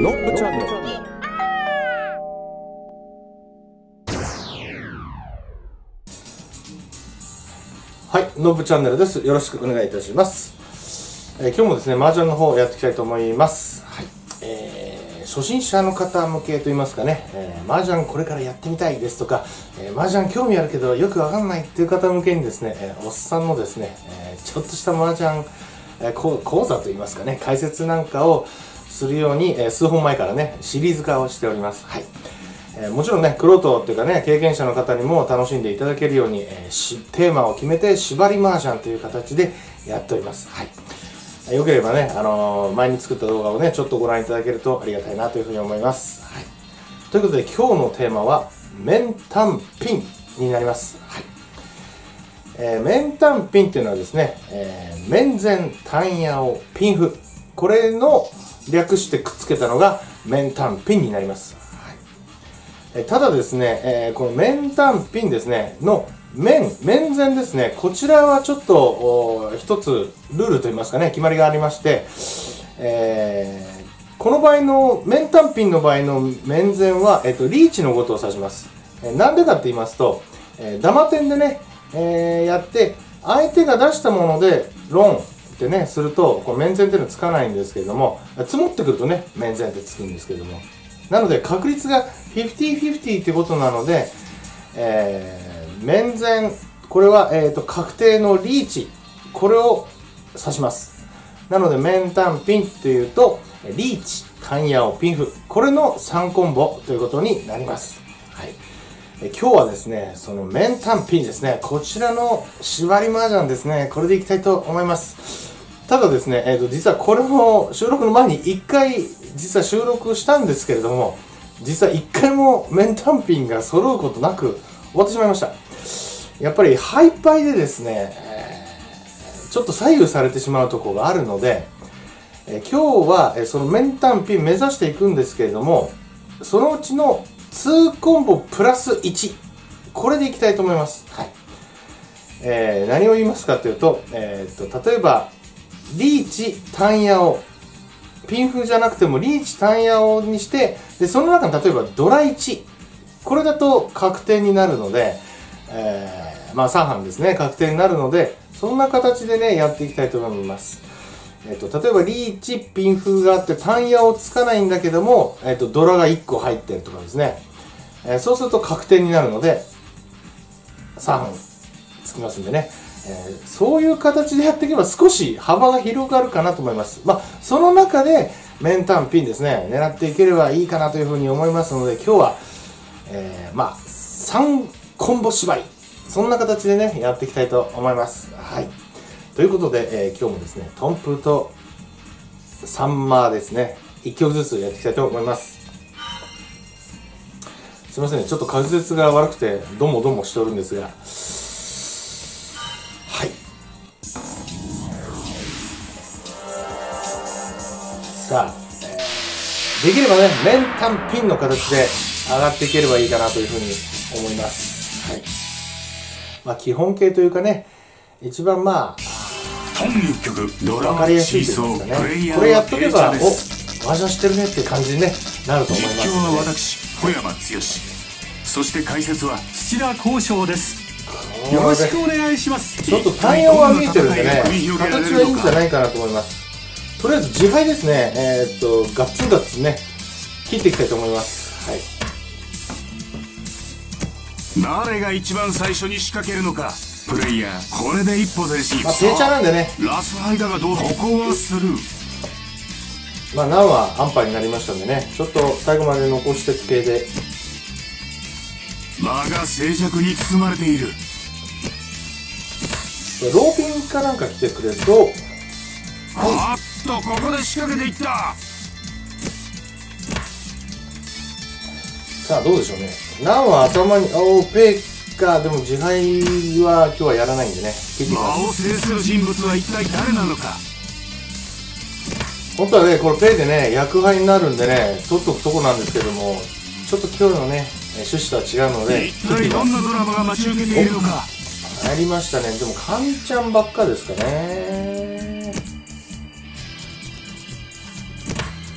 ノッポチャンネルはい、ノブチャンネルです。よろしくお願いいたします。えー今日もですね、麻雀の方をやっていきたいと思います。はい。えー初心者の方向けといいますかね、えー、麻雀これからやってみたいですとか、えー、麻雀興味あるけどよくわかんないっていう方向けにですね、えーおっさんのですね、えーちょっとした麻雀、えーこう講座といいますかね、解説なんかをするように、えー数本前からね、シリーズ化をしております。はい。えーもちろんね、クロートっていうかね、経験者の方にも楽しんでいただけるように、えーしテーマを決めて縛り麻雀という形でやっております。はい。えーよければね、あのー前に作った動画をね、ちょっとご覧いただけるとありがたいなというふうに思います。はい。ということで、今日のテーマは、面単品になります。はい。えー、面単品っていうのはですね、えー面前単ヤオピンフ。これの略してくっつけたのが面単品になります。はい。えただですね、えーこの面単品ですね、の面、面前ですね、こちらはちょっとお一つルールといいますかね、決まりがありまして、えーこの場合の面単品の場合の面前は、えっとリーチのことを指します。えーなんでかって言いますと、えー、ダマ点でね、えーやって、相手が出したものでロンってね、すると、こう面前っていうのはつかないんですけれども、積もってくるとね、面前ってつくんですけども。なので、確率が50-50ってことなので、えー面前、これは、えー、と確定のリーチ、これを指します。なので、面単ピンっていうと、リーチ、単ヤオ、ピンフ、これの3コンボということになります。はい。今日はですね、その面単ピンですね、こちらの縛り麻雀ですね、これでいきたいと思います。ただですね、えー、と実はこれも収録の前に1回実は収録したんですけれども実は1回も面単品が揃うことなく終わってしまいました。やっぱりハイパイでですね、ちょっと左右されてしまうところがあるので、えー今日は、えーその面単品目指していくんですけれどもそのうちの2コンボプラス1これでいきたいと思います。はい。えー何を言いますかというと,、えー、と例えばリーチ単ヤオピンフじゃなくてもリーチ単ヤオにしてでその中に例えばドラ1これだと確定になるので、えーまあ3班ですね。確定になるのでそんな形でねやっていきたいと思います。えっと例えばリーチピンフがあって単ヤオつかないんだけども、えっとドラが1個入ってるとかですね、えーそうすると確定になるので3班つきますんでね、えーそういう形でやっていけば少し幅が広がるかなと思います。まあ、その中で、面単ピンですね、狙っていければいいかなというふうに思いますので、今日は、えーまあ、3コンボ縛り、そんな形でね、やっていきたいと思います。はい。ということで、えー今日もですね、トンプーとサンマーですね、1曲ずつやっていきたいと思います。すいません、ちょっと滑舌が悪くて、どもどもしておるんですが、さあ、えーできればね、面単ピンの形で上がっていければいいかなというふうに思います。はい。まあ、基本形というかね、一番まあ、ラマわかりやすいシーソといいますかね。これやっとけば、お、麻雀してるねっていう感じに、ね、なると思いま実すので、況は私小山剛そして解説は土田光翔ですよろしくお願いしますちょっと対応は見えてるんでね形はいいんじゃないかなと思いますとりあえず自敗ですね。えーっとガッツンガッツンね。切っていきたいと思います。はい。誰が一番最初に仕掛けるのか。プレイヤーこれで一歩前進。まあペーチャーなんでね。ラスハイだがどうここはスルーまあナウは安牌になりましたんでね。ちょっと最後まで残していく系で。間が静寂に包まれている。ローピンかなんか来てくれると。あっとここで仕掛けていった。さあどうでしょうね。ナウは頭におーペーか。でも自敗は今日はやらないんでね。切っていきます。間を制する人物は一体誰なのか。本当はね、これペイでね、役杯になるんでね、取っとくとこなんですけども、ちょっと今日のね、え趣旨とは違うので、一体どんなドラマが待ち受けているのか。ありましたね。でも、カンちゃんばっかですかね。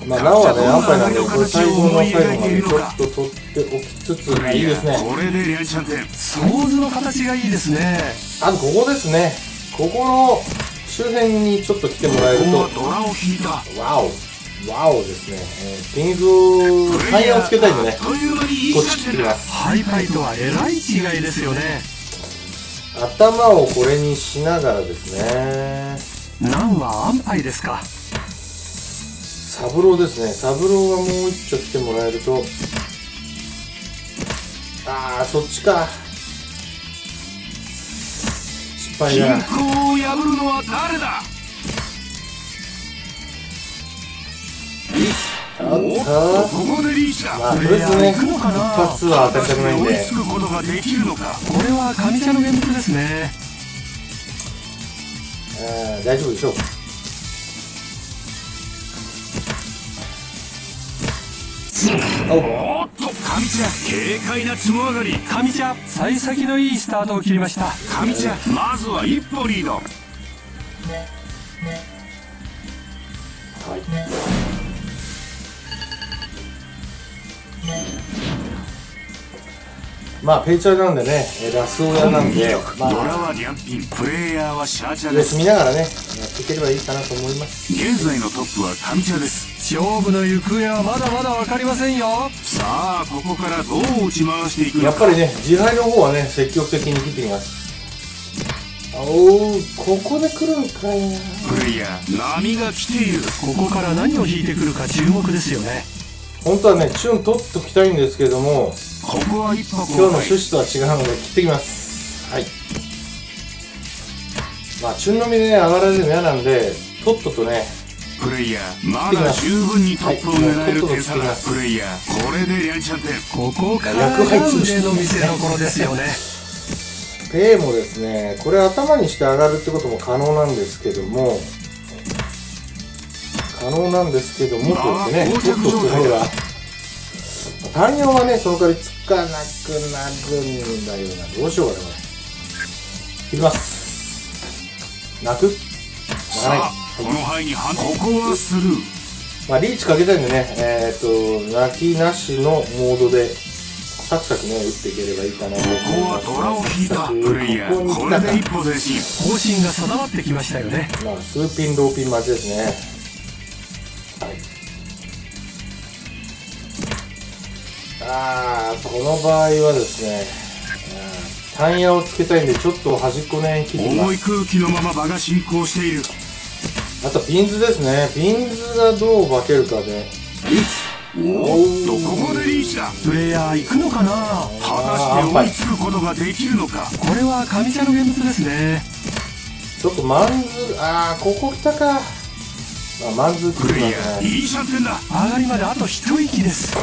まあ、なおはね、安牌なんで、最後の最後までちょっと取っておきつつ、いいですね。これでリャンチャン点ソーズの形がいいですねあと、ここですね。ここの周辺にちょっと来てもらえると、ドラを引いたワオワオですね。えー、ピンズを、タイヤをつけたいんでね、こっち切ってきます。ハイパイとはえらい違いですよね頭をこれにしながらですね、ナンは安牌ですかサブローですね。サブローがもう一丁来てもらえると、あー、そっちか。失敗均だ。衡を破るのは誰だ？あおっったとここでリーチだまあ、とりあえずね、一発は当たりたくないんで追いつ、くことができるのかこれは上茶の現物ですねえー大丈夫でしょう。おおっと上茶軽快なつも上がり。上茶幸先のいいスタートを切りました。上茶まずは一歩リード。はい。まあ、ペイチャーなんでね、えーラスオヤなんで、まドラあ、はリャンピンプレイヤーはシャーチャ様子です。見ながらね、やっていければいいかなと思います。現在のトップは上茶です勝負の行方はまだまだ分かりませんよさあここからどう打ち回していくやっぱりね、自敗の方はね、積極的に切ってきます。おー、ここで来るんかいな。プレイヤー波が来ているここから何を引いてくるか注目ですよね本当はね、チュン取っときたいんですけども、ここは一歩今日の後趣旨とは違うので切ってきます。はい。まあ、チュンのみでね、上がられるの嫌なんで、とっととね、プレイヤーまだ十分にトップを狙える点差だはいプレイヤーこれでリャンチャン点ここから腕の見せ所ですよねペイもですね、これ頭にして上がるってことも可能なんですけども、可能なんですけども、と言ってね、あーとっとく方が、単用はね、その代わりつかなくなるんだよな。どうしようかな、これ。切ります。泣く泣かない。この範囲に反ここはスルーまあ、リーチかけたいんでね、えっ、と、泣きなしのモードで、サクサクね、打っていければいいかなとここ。はドラを引いたプレイヤここにーこ来たかれで一歩前進方針が定まってきましたよねまあ、数ピン、ローピン待ちですね。はい。あー、この場合はですね、うんタンヤをつけたいんで、ちょっと端っこね、切って重いす。空気のまま場が進行しているあと、ピンズですね。ピンズがどう化けるかで。おっとここでリーチだ。プレイヤー行くのかな？果たして追いつくことができるのか。これは上茶の現物ですね。ちょっとマンズ、あー、ここ来たか。まあ、マンズプレイヤ。ーいいシャンテンだ。上がりまであと一息です。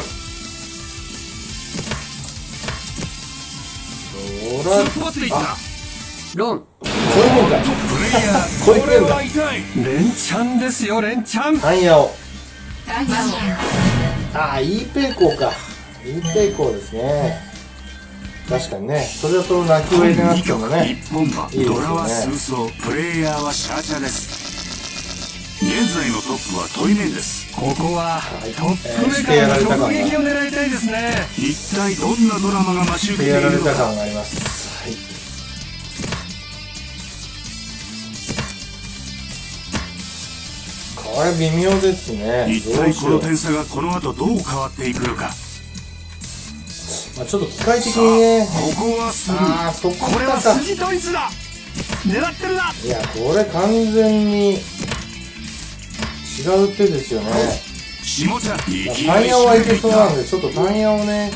ほら、突っ張っていった。ロンこういうもんか。プレイヤーこういうこれもんだは痛い連チャンですよ連チャンタンヤを。ああ、イーペイコーか。イーペイコーですね。確かにね。それだと泣きは入れなくてもね。一本馬いいですよねドラは数層プレイヤーはシャーチャです現在のトップはトイメンですここははいトップ目からの直撃を狙いたいですね一体どんなドラマが待ち受けていやられるのかた感があります。これ微妙ですね。一。体この点差がこの後どう変わっていくのかまあ、ちょっと機械的にね。ここはスルーそここれは。筋だ狙ってるないや、これ完全に違う手ですよね。タンなりヤはいけそうなんで、ちょっとタンヤをね、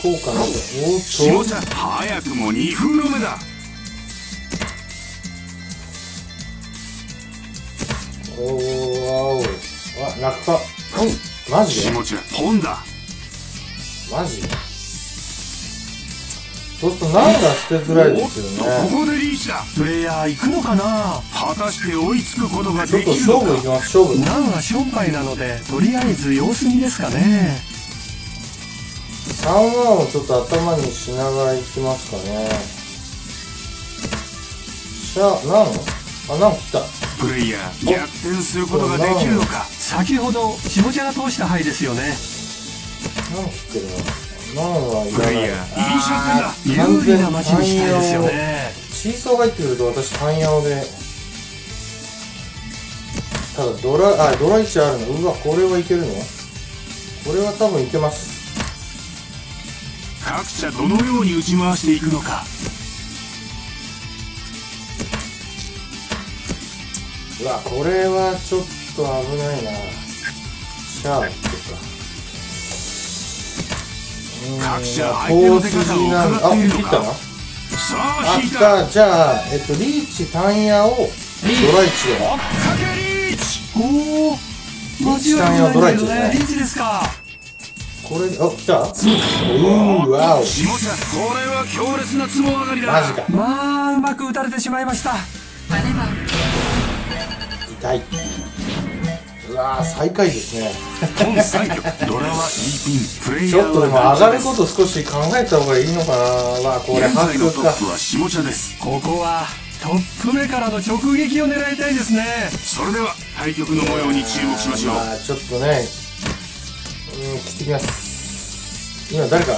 行こうかなと。おっと。早くも2分の目だお、わお。あ、泣くか。うん。マジで下茶本だマジそうすると何が捨てづらいですよおっとこ。こでリーチだプレイヤー行くのかな果たして追いつくことができるのか勝負いきます、勝負。ナンは商売なのでとりあえず様子見ですかね3万をちょっと頭にしながらいきますかね。しゃ、何あ、何切った。プレイヤー逆転することができるのか？先ほど下茶が通した灰ですよね。プレイヤーいいあー有利な街にしたいですよ完全ねシーソーが入ってくると私単ヤオでただドラあドラ1あるの。うわこれはいけるの？これは多分いけます。各社どのように打ち回していくのか？うわこれはちょっと危ないな。シャーってか。うーん各社相手の出方をなあ切ったなさああ引いたじゃあえっとリーチ単ヤをドラ1で。追っかけリーチ。おおリーチ単ヤドライチですね。リーチですか。これあ来た。う。ーわお下茶これは強烈なツボ上がりだ。マジか。まあうまく打たれてしまいました痛い。うわー最下位ですね。本3曲ドラは E ピンプレイちょっとでも上はがること少し考えた方がいいのかな。わあこれ現在の白かトップは下茶ですここはトップ目からの直撃を狙いたいですね。それでは対局の模様に注目しましょう。まあちょっとねうん切ってきます。今誰か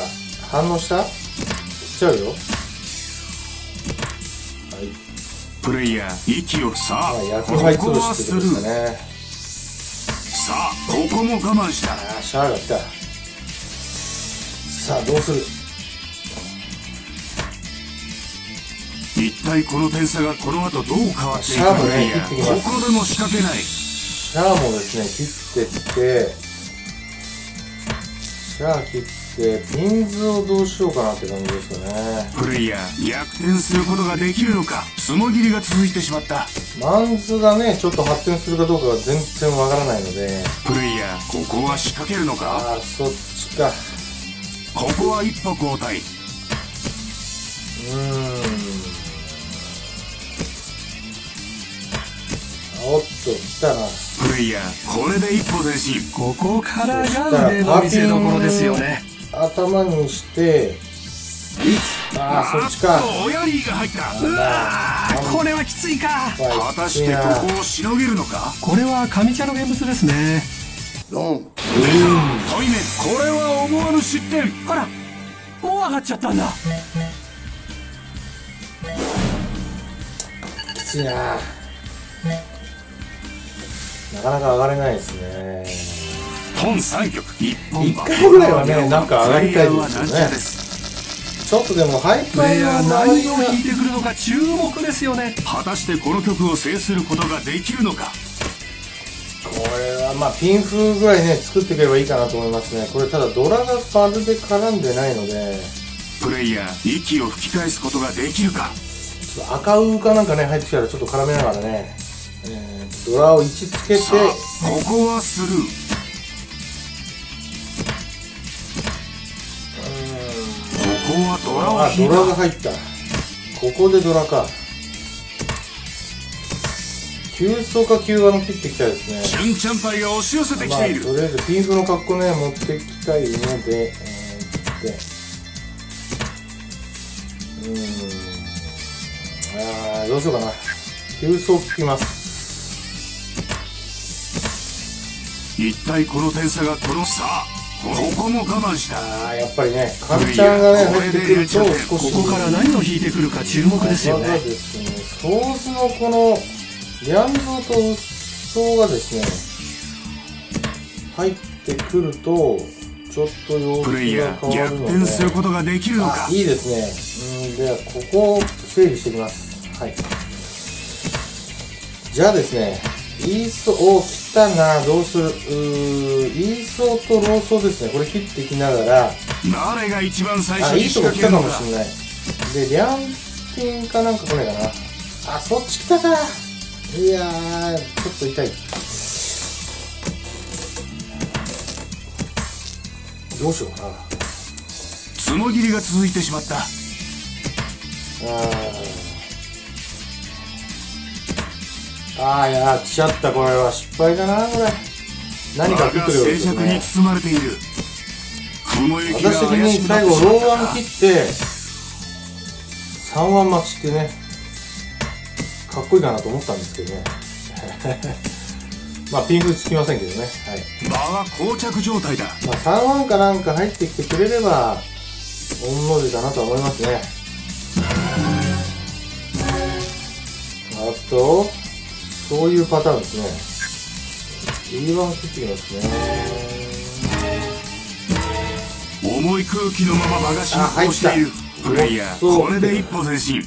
反応した？切っちゃうよ。はいプレイヤー息をさあまあ薬こ剤こはすかー。ねさあここも我慢した。シャアが来た。さあどうする？一体この点差がこの後どう変わっていくシャアもねプレイヤー切ってきます。ここでも仕掛けない。シャアもですね切ってって。シャア切ってピンズをどうしようかなって感じですよね。プレイヤー逆転することができるのか。つもぎりが続いてしまった。マンズがねちょっと発展するかどうかが全然わからないので。プレイヤーここは仕掛けるのか？ああそっちか。ここは一歩後退。うーん。おっと来たな。プレイヤーこれで一歩前進。ここからが腕の見せ所ですよね頭にしてああそっちか。親リーが入った。あーこれはきついか。果たしてここをしのげるのか？これは上茶の現物ですね。トイメこれは思わぬ失点。あらもう上がっちゃったんだ。きついななかなか上がれないですね本3曲。一本一回ぐらいはねなんか上がりたいですよね。ちょっとでもハイプパーレイヤー何を弾いてくるのか注目ですよね。果たしてこの曲を制することができるのか。これはまあピンフぐらいね作っていけばいいかなと思いますね。これただドラがまるで絡んでないので。プレイヤー息を吹き返すことができるか。ちょっと赤ウかなんかね入ってきたらちょっと絡めながらね、えードラを位置つけて。さあここはスルーここはドラをあ引いドラがた入った。ここでドラか。急走か急ワの切っていきたいですね。純ちゃんパイが押し寄せてきまあ、ている、とりあえずピンフの格好ね持ってきたいので、えー、切って。うーん。あーどうしようかな。急走切きます。一体この点差がこのさあここも我慢した。やっぱりねカンちゃんがね入ってくるとここから何を弾いてくるか注目ですよ技ねですね。ソースのこのリャンゾーとウッソーがですね入ってくるとちょっと様子が変わるので逆転することができるのか。あいいですね。うんではここを整理していきます。はい。じゃあですねイーソお切ったなどうする？うーイーソとローソですね。これ切っていきながら。誰が一番最初あいいとこ来たかかもしんない。でリャンピンかなんか来ないかな？あそっち来たか。いやーちょっと痛い。どうしようかな。つもぎりが続いてしまった。あーあーいやー来ちゃったこれは失敗かなこれ。何か場が来てくるようで静寂に包まれている。私的に最後ローワン切って3ワン待ちってねかっこいいかなと思ったんですけどね。まあピンフつきませんけどね。はい。場は膠着状態だ。まあ3ワンかなんか入ってきてくれれば御の字かなと思いますね。あとそういうパターンですね。E1 切ってきますね重い空気のまま場が進行しているプレイヤー。これで一歩前進。は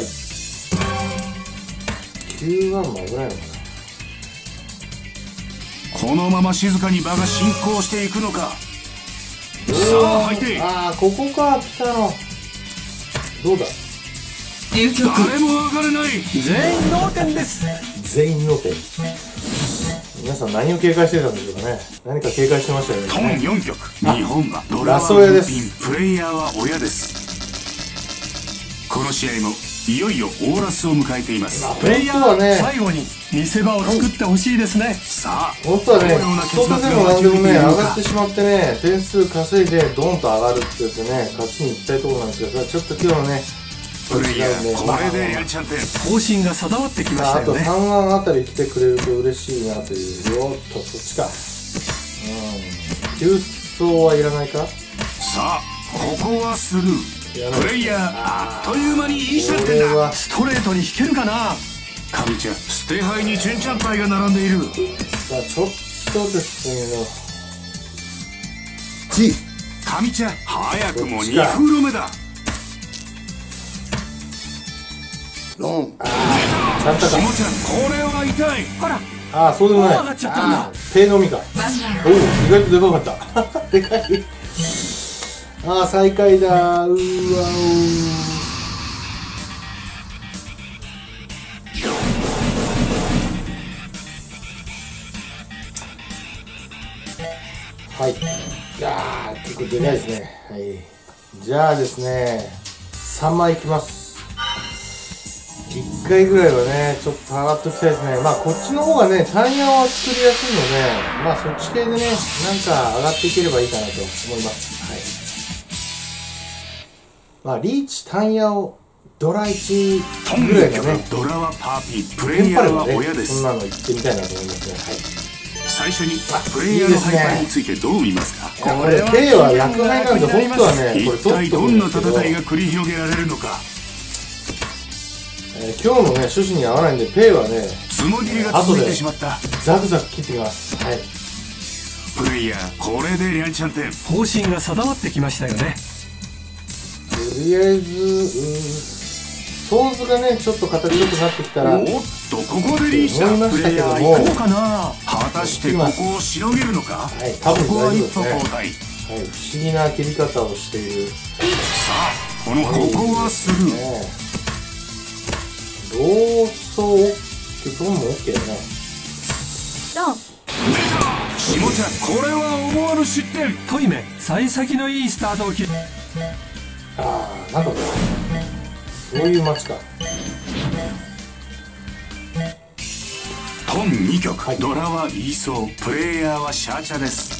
い。9ワンも危ないのかな。このまま静かに場が進行していくのか。さあ入って。ああここか来たの。どうだ？誰も上がれない。全員同点です。全員の手皆さん何を警戒してたんでしょうかね。何か警戒してましたよね。トン4曲。日本は。ドララはス親です。ピンプレイヤーは親です。この試合もいよいよオーラスを迎えています。プレイヤーはね。最後に見せ場を作ってほしいですね。さあ本当はね。外でも何でもね上がってしまってね点数稼いでドンと上がるって言ってね勝ちに行きたいところなんですけどちょっと今日のねプレイヤーこれでリャンチャンテン方針が定まってきままあ、あと3したよねワンあたり来てくれると嬉しいなという。よっとそっちか。うん。急走はいらないか？さあここはスルー。プレイヤーあっという間にいいシャンこテンだれは。ストレートに引けるかな？神ちゃん捨て牌にチュンチャンパイが並んでいる。さあちょっとですね。G 神ちゃん早くもそっちか2風呂目だロンちゃんとか。下ちゃんこれは痛い。ほらああそうでもない。ああ手のみか。おお意外とでかかった。でかい。ああ最下位だ。うーわおはい。いやー結構でかいですね。はい。じゃあですね3枚いきます1回ぐらいはね、ちょっと上がっておきたいですね。まあ、こっちの方がね、単ヤは作りやすいので、まあ、そっち系でね、なんか上がっていければいいかなと思います。はい。まあ、リーチ単ヤをドラ1トンぐらい2のね、曲ドラはパーピープレイヤーは親ですそんなの行ってみたいなと思いますね。最初にプレイヤーのハイパーについてどう見ますか？はい。これ、ペイは役配なんで、本当はね、これ一体どんな戦いが繰り広げられるのか？えー今日のね、趣旨に合わないんで、ペイはね、つもりが続いてしまった。ザクザク切ってきます。はい。プレイヤーこれでリャンチャンテン方針が定まってきましたよね。とりあえず、うーソーズがね、ちょっと形良くなってきたら、おっとここでリーチだ。思いましたけども、こうかな。果たしてここをしのげるのか？はい多分ここは一大丈夫ですね。はい、不思議な切り方をしている。さあこのここはスルー。ねローソーってどうも OK だね。ドン。下ちゃんこれは思わぬ失点。トイメ幸先のいいスタートを切る。ああ、なんだこれ。そういう街か。トン2曲、はい。ドラはイーソープレイヤーはシャーチャです。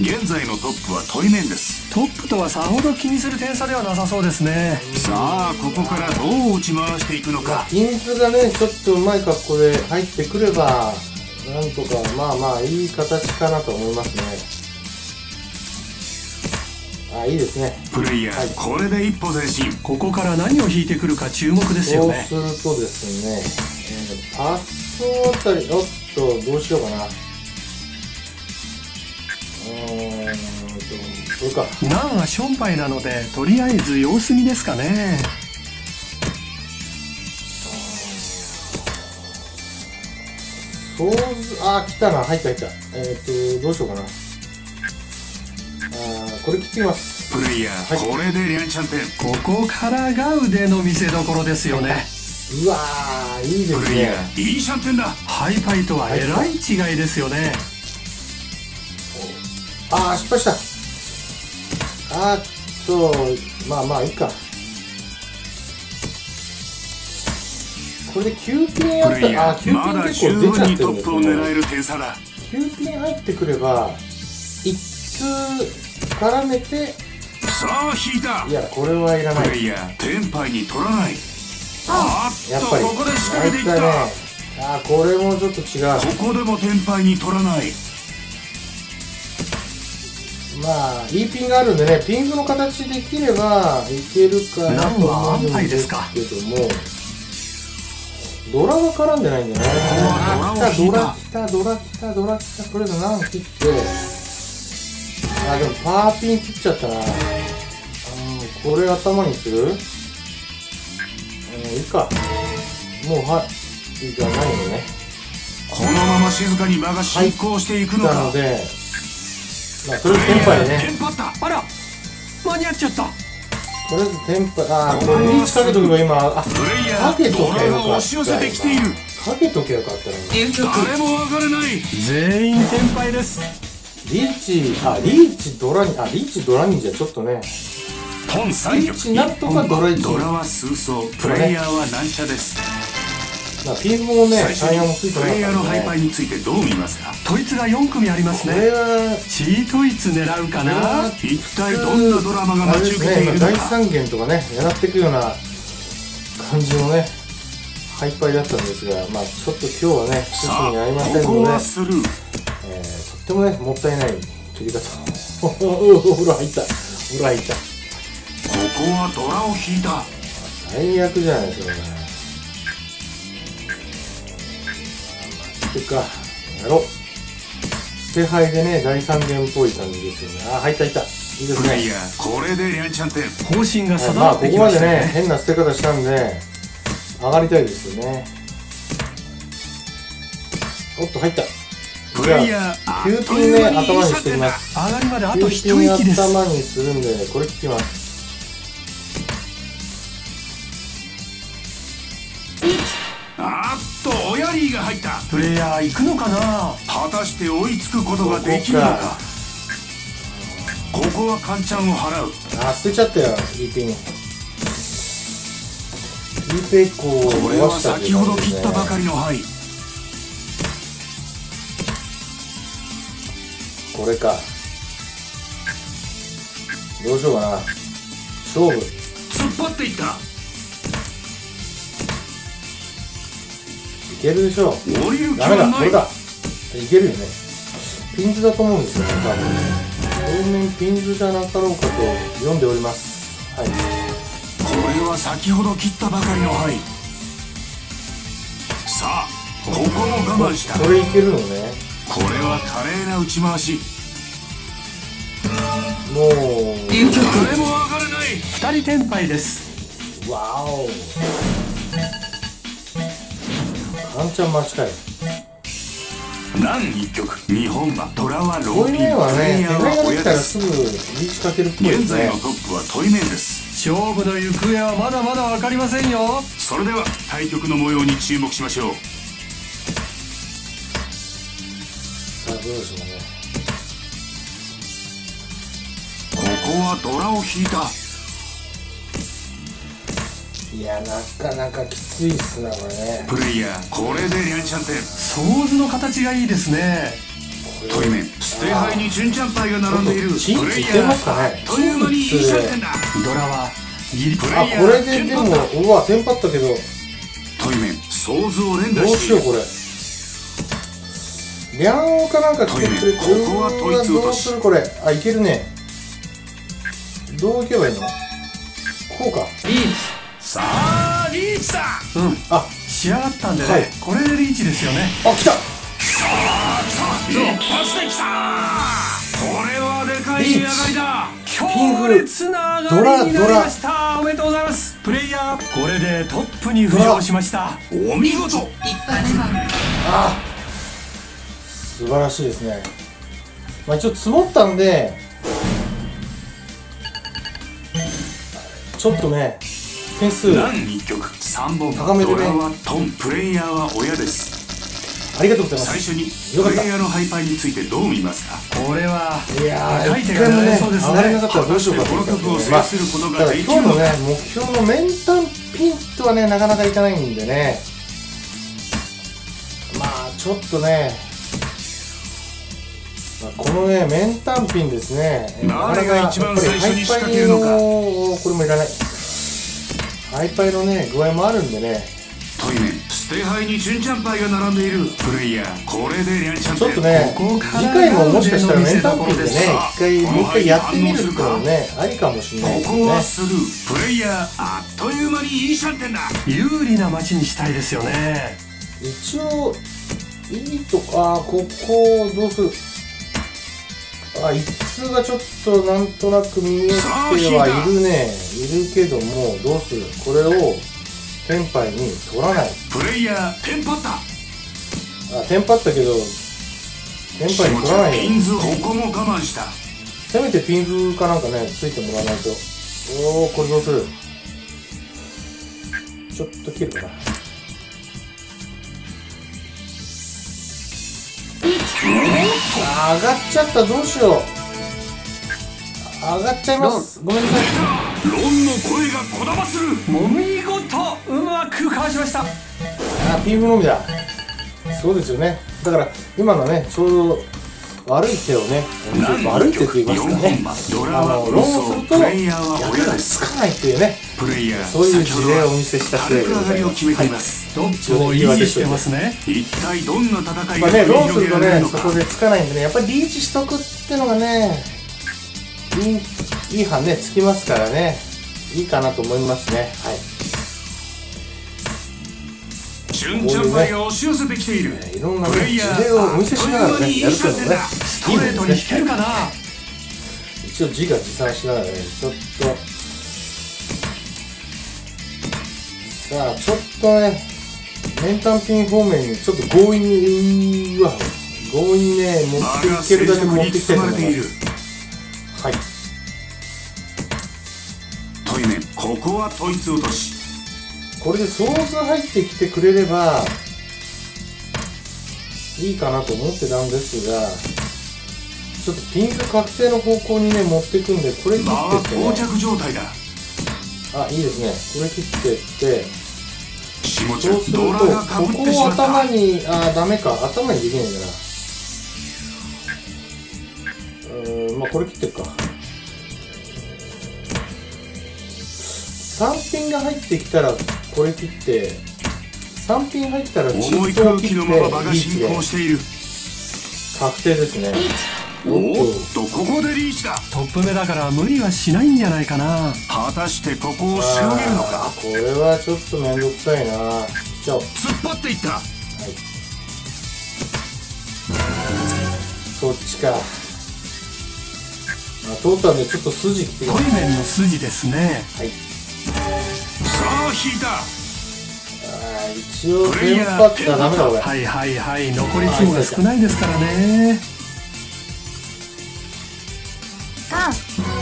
現在のトップはトイメンですトップとはさほど気にする点差ではなさそうですねさあここからどう打ち回していくのか銀図がね、ちょっとうまい格好で入ってくれば、なんとか、まあまあ、いい形かなと思いますね。あ、いいですね。プレイヤー、はいこれで一歩前進ここから何を引いてくるか注目ですよねそうするとですね、えーパスあたり、おっと、どうしようかな。うーん。ナンはションパイなのでとりあえず様子見ですかねソーズ、あー、来たな、入った入った。えっ、と、どうしようかな。あー、これ切ってきます。プレイヤー、はいこれでリャンチャンテンここからが腕の見せ所ですよねうわー、いいですねプレイヤ。ーいいシャンテンだハイパイとはえらい違いですよねあー、失敗した。あと、まあまあ、いいか。これで9ピンあったあ、プレイヤー9まだ十ピン結構出ちゃ分にトってるんですね。ップを狙える点差だ。9ピン入ってくれば、1通絡めて、さあ引いた。いや、これはいらない。プレイヤーテンパイに取らない。あやっぱりっとここで仕掛けていった。あーこれもちょっと違う。ここでもテンパイに取らないまあいいピンがあるんでねピンフの形できればいけるかなと思うんですけどもドラが絡んでないんだよねあドラ来たドラ来たドラ来たドラ来たとりあえず何切ってあでもパーピン切っちゃったなこれ頭にするうんいいかもうはいいかないのねこのまま静かに場が進行していくのかなのでまあとりあえずテンパイね。テンパったあら間に合っちゃった。とりあえずテンパあーこれリーチかけとけば今あプレイヤかけとードラけよかったが押し寄せてきている。かけとけよかったのに誰も分からない。全員天敗です。リーチあリーチドラにあリーチドラにじゃちょっとね。本3リーチなんとかドラ1ドラは数層。プレイヤーは難射ですまあピンもね最初もついてなかにプレイヤーのハイパイについてどう見ますか？統一が4組ありますこれね。はチートイツ狙うかな？一体どんなドラマが待ち受けているのか？大三元とかね狙っていくような感じのねハイパイだったんですがまあちょっと今日はねさ進み合いまあせんのでここはスルー。えーとってもねもったいない切り方お風呂入った。お風呂入った。ここはドラを引いた。最悪じゃないですかこれ捨てかやろう。捨て牌でね大三元っぽい感じですよね。あ入った入った。いいですね。プレイヤーこれでリャンチャンテン。方針がはい定まあここままってきましたでねね変な捨て方したんで上がりたいですよね。おっと入った。プレイヤーあ9っとピンねいう間に頭にしてみます。上がりまであと9一息頭にするんでこれ聞きますリーが入ったプレイヤー行くのかな？果たして追いつくことができるのか？ここはカンチャンを払う。あ捨てちゃったよいいピン。いいペイコをこれは先ほど切ったばかりりの範囲これか。どうしようかな。勝負。突っ張っていったけるでしょ。うダメだこれだ。いけるよね。ピンズだと思うんですよね多分。当面ピンズじゃなかろうかと読んでおります。はい。これは先ほど切ったばかりの範囲。さあここも我慢した。それいけるのね。これは華麗な打ち回し。もう。誰も上がれない。2人天敗です。わおカンちゃん間違い。何一曲？日本馬ドラはローピン面はね手プレイヤー配ができたらは親ですすぐリーチかけるっぽいですね。現在のトップはトイメンです。勝負の行方はまだまだ分かりませんよ。それでは対局の模様に注目しましょう。さあどうでしょうかね。ここはドラを引いたいやなかなかきついっすなこれね。プレイヤーこれでリャンチャンテン。想図の形がいいですね。トイメンステハイにチュンチャンパイが並んでいるプレイヤますかね。ーという間にいいシャンテンだ。ドラはギリプレイヤーあこれででもうわテンパったけど。トイメン想像を連打どうしいうるしてよこれ。リャンオかなんかつけてくれここはどう落としするこれ。あいけるね。どういけばいいの？こうか。リーさあリーチだチうん。あ。仕上がったんでね、はい。これでリーチですよね。あ来た。一発できたこれはでかい仕上がりだ強烈な上がりになりましたおめでとうございますプレイヤーこれでトップに浮上しましたお見事あ素晴らしいですねまあ一応積もったんでちょっとね点数。あ何一曲3本高めでね。トンプレイヤーは親です。りがとうございます。最初にプレイヤーのハイパイについてどう見ますか？これはいやー一回もね上がれなねかったらどうしようかと思ったけどまあただ今日のね目標のメンタンピンとはねなかなかいかないんでね。まあちょっとねまあこのねメンタンピンですね。誰が一番最初に仕掛けるのか。やっぱりハイパイのこれもいらないハイパイのね具合もあるんでね。トイメン捨て牌にチュンチャンパイが並んでいる。プレイヤーこれでリャンチャンちょっとねここから次回ももしかしたらメンタンピンでね一回もう一回やってみるっていうのもねありかもしれないですね。こはスループレイヤーあっという間にいいシャンテンだ。有利な街にしたいですよね。一応いいとこあーここどうする？あ一通がちょっとなんとなく見えてはいるね。いるけどもどうする？これをテンパイに取らない。プレイヤーテンパった。あテンパったけどテンパイに取らないよピンズここも我慢した。せめてピンズかなんかねついてもらわないと。おおこれどうする？ちょっと切るかなあー上がっちゃったどうしよう。上がっちゃいます。ごめんなさい。ロンの声がこだまする。もみごとうまくかわしました。あーピンフのみだ。そうですよね。だから今のねちょうど悪い手をね悪い手って言いますかね。あのローンす送ると役がつかないっていうね。そういう事例をお見せした次第でございます。決めています、トップを維持してますね。一体どんな戦いまあね、ローンするとねそこでつかないんでねやっぱりリーチしとくってのがねいいいい判ねつきますからね。いいかなと思いますね。はいチュンチャンパイが押し寄せてきている。いろんなねプレイヤーをお見せしながらねやるっていうのもね。ストレートに引けるかな？一応自画自賛しながらねちょっと。さあちょっとねメンタンピン方面にちょっと強引にうわ強引にね持っていけるだけ持っていきたいと思いまはい。トイメンここは統一落としこれでソース入ってきてくれればいいかなと思ってたんですがちょっとピンク確定の方向にね持っていくんでこれ切ってって、ね、膠着状態だ。あいいですね。これ切ってって。下そうするとここを頭にあダメか。頭にできないんだな。うーんまあこれ切ってるか。3ピンが入ってきたらこれ切って3ピン入ったら重い実装空を切って気のまま場が進行している。確定ですね。おおっとここでリーチだ。トップ目だから無理はしないんじゃないかな。果たしてここを仕掛けるのか。これはちょっと面倒くさいな。じゃあ突っ張っていった。そっちか。まあ通ったんでちょっと筋切ってきトイます。メンの筋ですね。はい。さあ引いた。あー一応テンパったらダメだこれ。はいはいはい残り金が少ないですからね。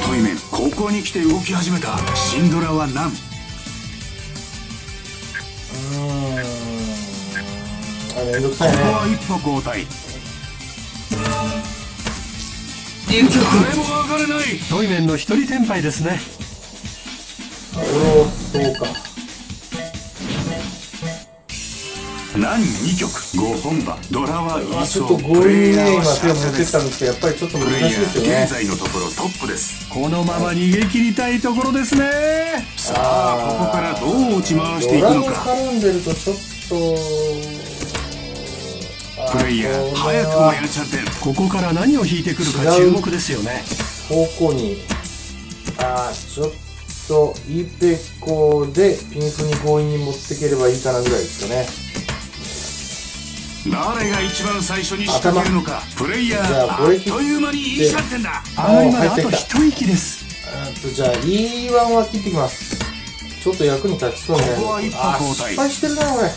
トイメンここに来て動き始めた。シンドラは何？うーんあめんどくこさいね。こは一歩交代誰も上がれない。トイメンの一人天敗ですね。おおそうか。何2曲？5本馬ドラはあイソちょっと強引にね今手を持ってったんですけどやっぱりちょっと難プレイヤしいですよーね。現在のところトップです。このまま逃げ切りたいところですね。さあここからどう落ち回していくのか。絡んでるとちょっとあプレイヤー早くもはやっちゃってるここから何を引いてくるか注目ですよね。方向に。あーちょっとイペコでピンクに強引に持っていければいいかなぐらいですかね。誰が一番最初に仕掛けるのかプレイヤじゃーああこれ切ってっという間にいいシャンテンだ上がりまであと一息です。とじゃあ E1 は切ってきます。ちょっと役に立ちそうにないここは一歩あー交代失敗してるなこれ。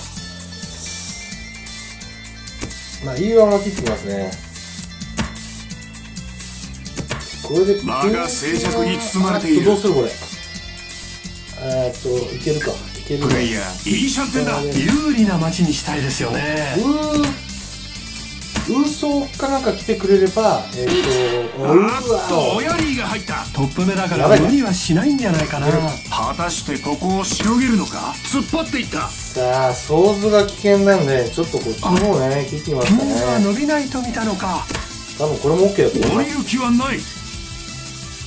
まあ E1 は切ってきますね。これで場が静寂に包まれている。どうするこれえーっといけるか。いけるプレイヤーいいシャンテンだ。有利な街にしたいですよね。うー嘘かなんか来てくれればえーっとうあっとわオヤリーが入った。トップ目だから無理はしないんじゃないかな。果たしてここをしのげるのか？突っ張っていった。さあ想像が危険なんでちょっとこっちの方ね切ってみますかピンズはね伸びないと見たのか。多分これも OK だと思います。降りる気はない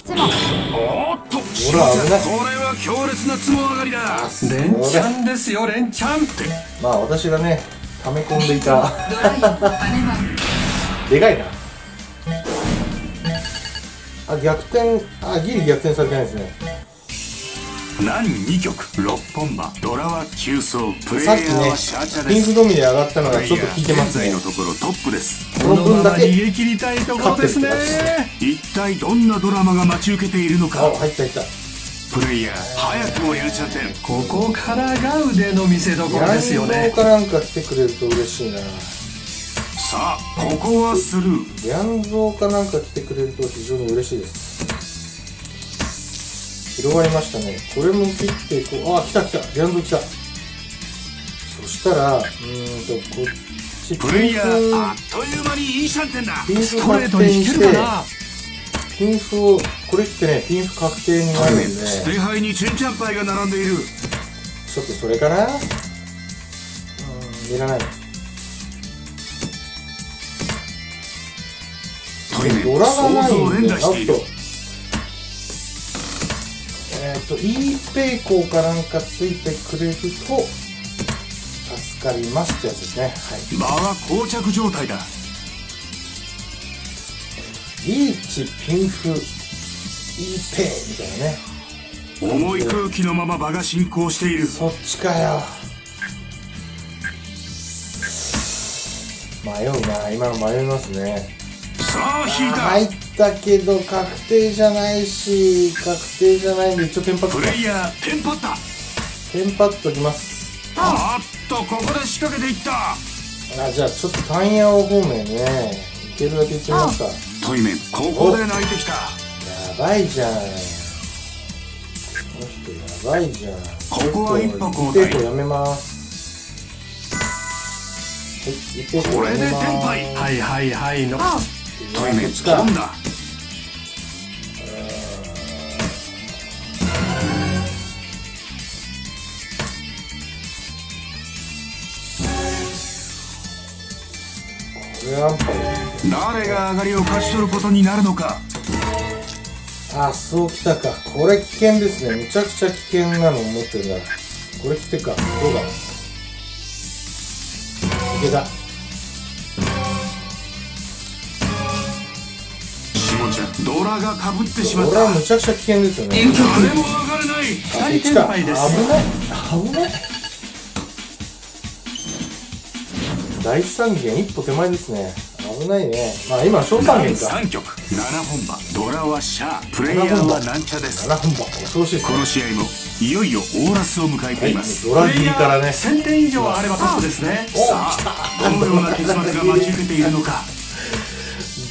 おーっと仕ほら危ない。これは強烈なつも上がりだ。連チャンですよ連チャンって。まあ私がね溜め込んでいた。でかいな。あ逆転あギリ逆転されてないですね何2曲？6本馬ドラは急走プレイさっきねヤーはシャーチャピンですクドミで上がったのがちょっと効いてますね。在のところトップです。その分だけ逃げ切りたいところですね。一体どんなドラマが待ち受けているのあか入った入った。プレイヤー早くもやんちゃって。ここからが腕の見せ所ですよヤンねゾーかなんか来てくれると嬉しいな。さあここはスルー。リャンゾーかなんか来てくれると非常に嬉しいです広がりましたね。これも切っていこう。あ来た来た。リャンゾー来た。そしたらうーんとこっちプレイヤーあピっという間にいいシャンテンだ。ンフ確定にしてピンフをこれってねピンフ確定になるんで。ステハイにチュンチャンパイが並んでいる。ちょっとそれかな？うんいらない。ドラがない想像連んであといるえっ、と e ペイコーかなんかついてくれると助かりますってやつですね。はい。場は膠着状態だ。リーチピンフ e ペイみたいなね。重い空気のまま場が進行している。そっちかよ。迷うな。今の迷いますね。さあ引いた。入ったけど確定じゃないし確定じゃないんで一応テンパっと。きますプレイヤーテンパった。テンパっときます。あっとここで仕掛けていった。あじゃあちょっとタンヤオ方面ねいけるだけ行ってみますか。ここで泣いてきた。やばいじゃん。この人やばいじゃん。ここは一歩交代やめます。はいこれでやめます。テンパイ。はいはいはいの。トイメンそっちか。飛んだ誰が上がりを勝ち取ることになるのか。あそうきたか。これ危険ですね。むちゃくちゃ危険なの持ってるなこれ来てか。どうだ？いけた。下ちゃんドラがかぶってしまっこれたはむちゃくちゃ危険ですよね。誰も上がれない。危ない。危ない大三元一歩手前ですね。危ないね。まあ今小三元か。3曲7本馬ドラはシャープレイヤーはなんちゃです。7本馬恐ろしいですこねの試合もいよいよオーラスを迎えはいています、ドラ切りからね。1000点以上あればトップですね。おさあどのような結末が待ち受けているのか。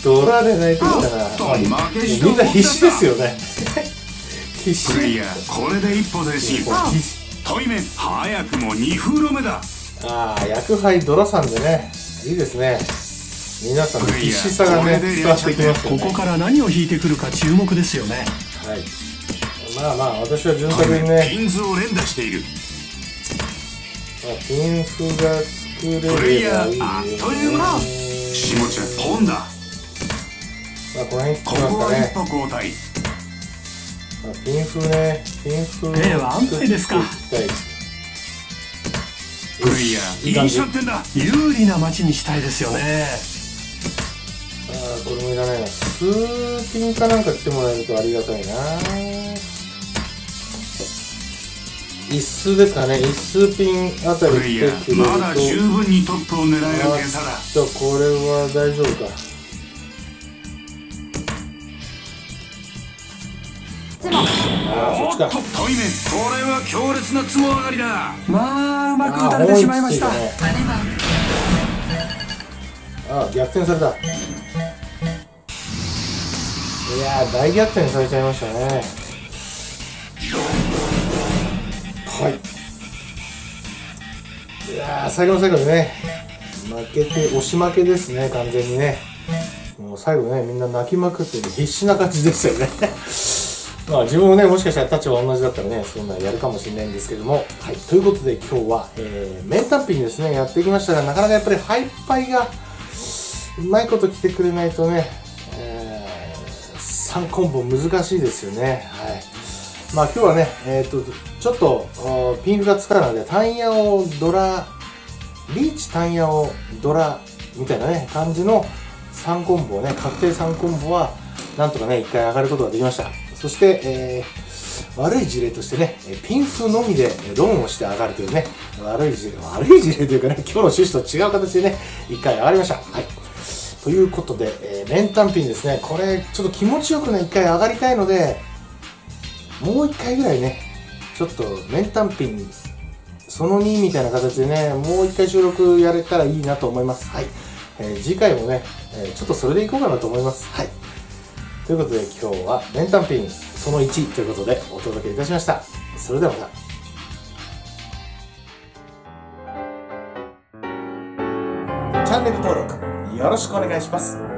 ドラで泣いてきたなとまあみんな必死ですよね。必死プレイヤーこれで一歩前進必死。トイメン早くも2風呂目だああ薬杯ドラさんでね。いいですね。皆さんの必死さがね伝わってきますよね。ここから何を引いてくるか注目ですよね。はい。まあまあ私は潤沢にピね、ンズを連打している。まあ、ピンフが作れればいいよプレイヤーあっという間。ね下ちゃんポンだ。まあこの辺切こってますかね。歩交代まあ、ピンフねピンフをペイは安牌ですか。作っていきプレイヤーいいシャンテンだ。有利な街にしたいですよね。ああこれもいらないな数ピンかなんか来てもらえるとありがたいな。一数ですかね。一数ピンあたりプレイヤ来てくれると。ーまだ十分にトップを狙える点差だじゃあこれは大丈夫かああそっちか。トップトイメンこれは強烈なつも上がりだ。まあうまく打たあれてしまいました。あ逆転された。いやー大逆転されちゃいましたね。はい。いやー最後の最後でね負けて押し負けですね完全にね。もう最後ねみんな泣きまくってて必死な感じでしたよねまあ自分もねもしかしたら立場同じだったらねそんなやるかもしれないんですけどもはいということで今日は、えー、メンタンピンですねやってきましたがなかなかやっぱりハイパイがうまいこと来てくれないとね、えー、3コンボ難しいですよね。はい。まあ今日はね、えっ、と、ちょっとピンクが使うので、タンヤオドラ、リーチタンヤオドラみたいなね、感じの3コンボね、確定3コンボは、なんとかね、1回上がることができました。そして、えー悪い事例としてね、ピンフのみでローンをして上がるというね、悪い事例、悪い事例というかね、今日の趣旨と違う形でね、1回上がりました。はい。ということで、えー、連単ピンですね、これ、ちょっと気持ちよくね、1回上がりたいので、もう1回ぐらいね、ちょっと連単ピン、その2みたいな形でね、もう1回収録やれたらいいなと思います。はい。えー次回もね、えーちょっとそれでいこうかなと思います。はい。ということで今日はメンタンピンその1ということでお届けいたしました。それではまた。チャンネル登録よろしくお願いします。